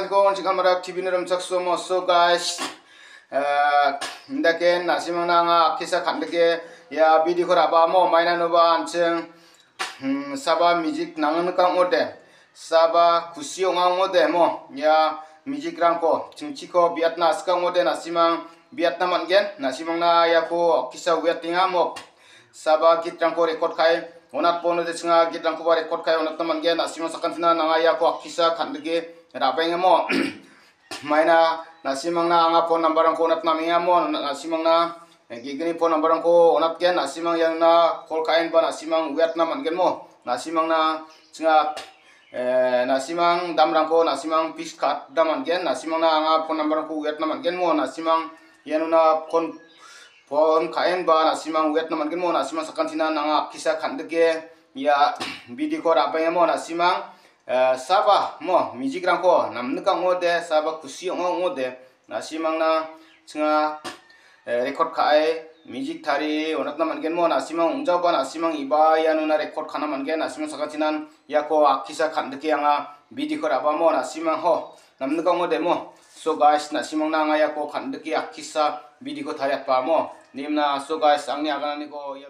nasim sakan ko chikal mara tv niram chakso mo so guys ndake nasim na nga kisa khandake ya video ko raba mo maina no ba ancheng saba music nangan ka ngode saba kusi nga ngode mo ya music rang ko chingchi ko vietnam ska ngode nasimang vietnam angen nasimang na ya ko kisa wetinga mo saba git rang ko record kai. Onat pono de singa git rang ko ba record kai. Onat taman gen nasimang sakan fina na ya ko kisa khandake rabeng mo. Maina nasimang na anga phone number ko onat naminga mo. Nasimang na gigini phone number ang ko onat gen nasimang yang na call kain ba? Nasimang vietnam angen mo. Nasimang na singa nasimang damrangko nasimang pis kat daman gen nasimang na anga phone number ko vietnam mo. Nasimang yanuna phone phone kain ba? Nasimang vietnam gen mo. Nasimang sakantina nanga kisa khandege ya video ko mo. Nasimang saba mo music rangko namnuka ngode saba kusi ngode nasimang na singa record kai music tari onat na mangen mo nasimang ungjau ba nasimang iba ya nuna record khana mangen nasimang sakatinan ya ko akisa khandeke anga bidi ko raba mo nasimang ho namnu ka mo demo so guys nasimang na anga ya ko khandeke akisa bidi ko thariat pa mo nimna so guys angni agana ni ko ya